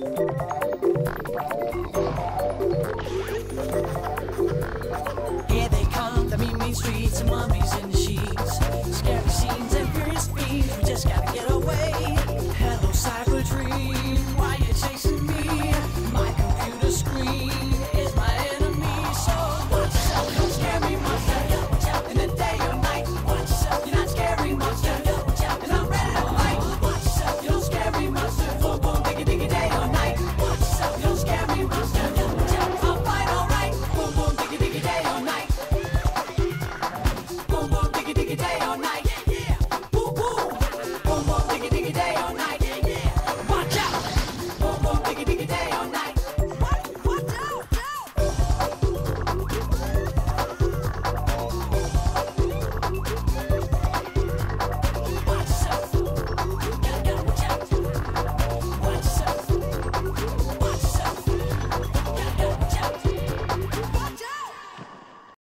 Here they come, the mean, mean in